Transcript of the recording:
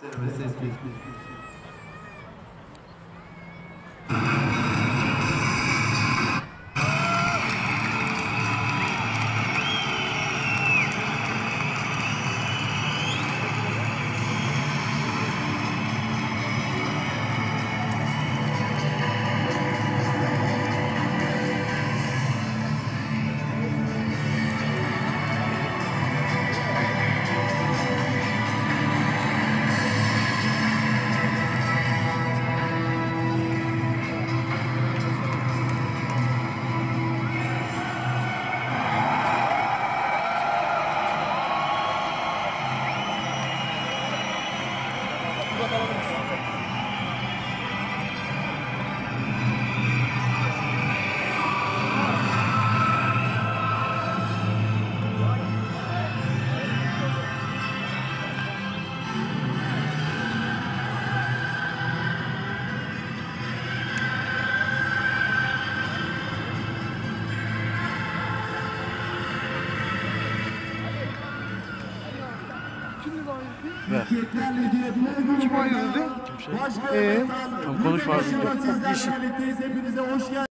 services business. Gracias. Ses Kim oynadı? Ee, Tamam konuş var. Hepinize hoş geldiniz.